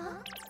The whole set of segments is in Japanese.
は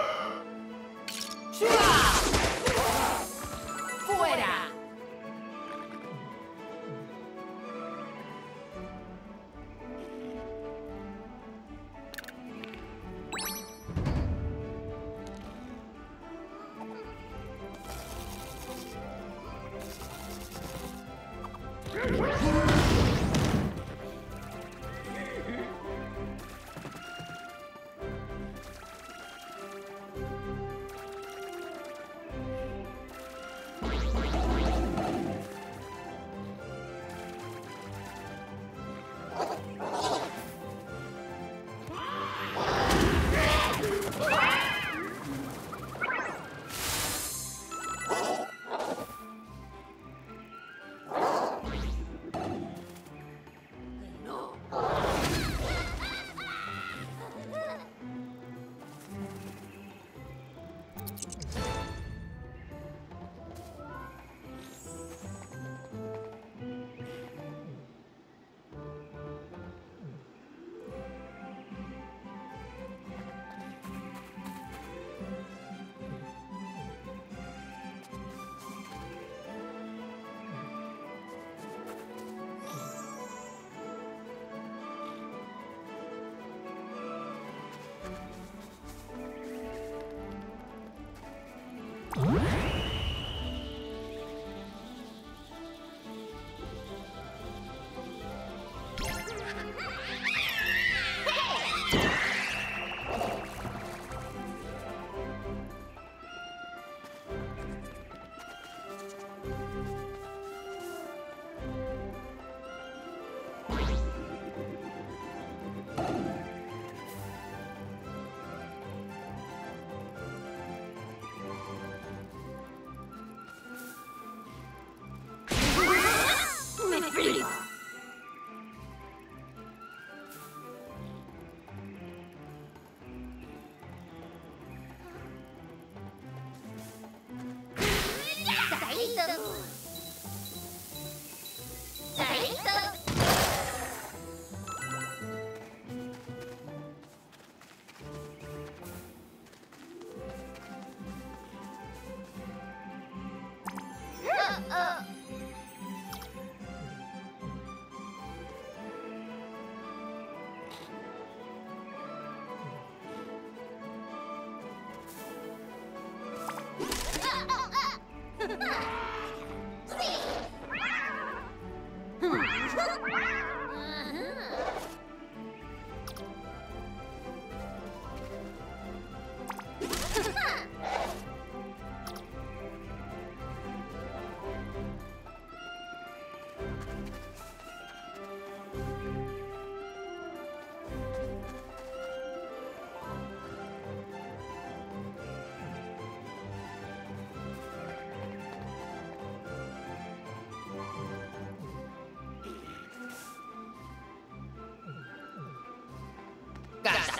Ha!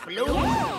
Blue.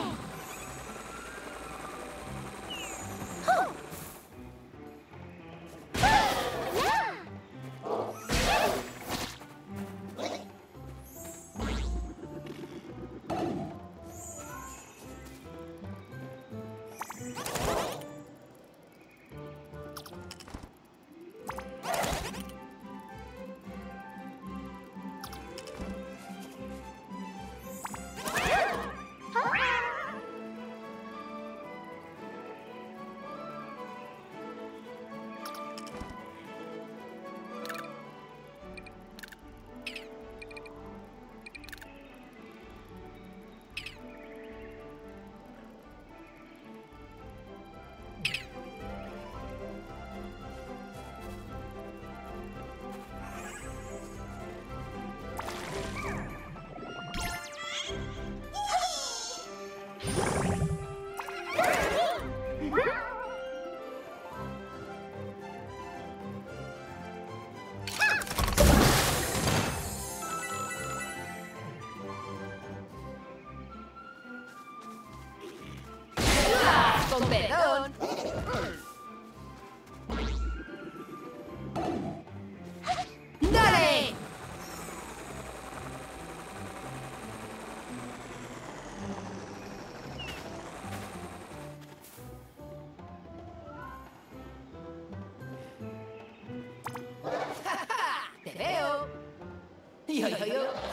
係啊。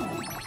Oh!